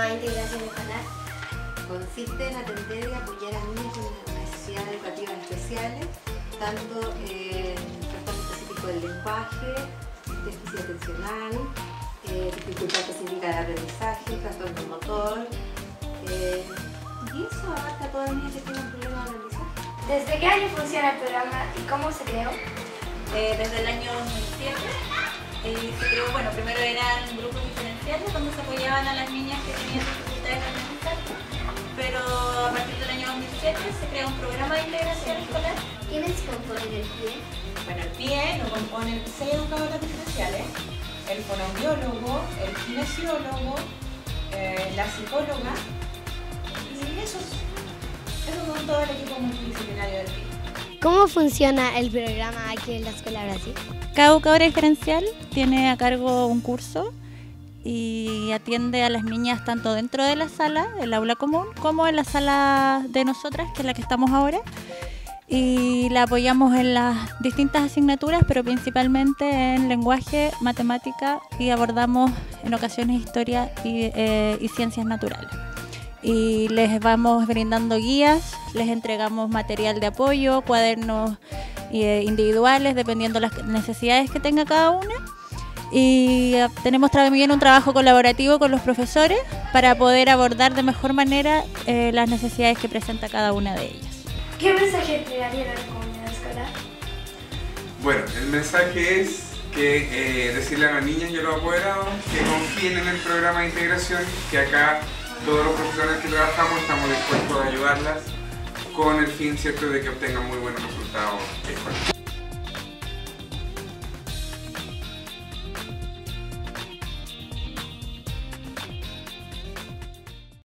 la integración escolar consiste en atender y apoyar a niños con necesidades educativas especiales, tanto en trastorno específico del lenguaje, déficit atencional, eh, dificultad específica de aprendizaje, trastorno motor, eh, y eso abarca a todos los niños que tienen problemas de aprendizaje. ¿Desde qué año funciona el programa y cómo se creó? Eh, desde el año 2007. Se creó, bueno, primero eran grupos donde se apoyaban a las niñas que tenían dificultades de aprendizaje, pero a partir del año 2007 se creó un programa de integración escolar. ¿Quiénes componen el PIE? Bueno, el PIE lo componen seis educadoras diferenciales, el fonoaudiólogo, el kinesiólogo, eh, la psicóloga y esos, esos son todo el equipo multidisciplinario del PIE. ¿Cómo funciona el programa aquí en la Escuela Brasil? Cada educadora diferencial tiene a cargo un curso y atiende a las niñas tanto dentro de la sala, el aula común, como en la sala de nosotras, que es la que estamos ahora. Y la apoyamos en las distintas asignaturas, pero principalmente en lenguaje, matemática y abordamos en ocasiones historia y, eh, y ciencias naturales. Y les vamos brindando guías, les entregamos material de apoyo, cuadernos eh, individuales, dependiendo las necesidades que tenga cada una. Y eh, tenemos también un trabajo colaborativo con los profesores para poder abordar de mejor manera eh, las necesidades que presenta cada una de ellas. ¿Qué mensaje entregarían a la comunidad escolar? Bueno, el mensaje es que eh, decirle a las niñas y a los apoderados que confíen en el programa de integración, que acá todos los profesores que trabajamos estamos dispuestos a ayudarlas con el fin cierto de que obtengan muy buenos resultados escolares.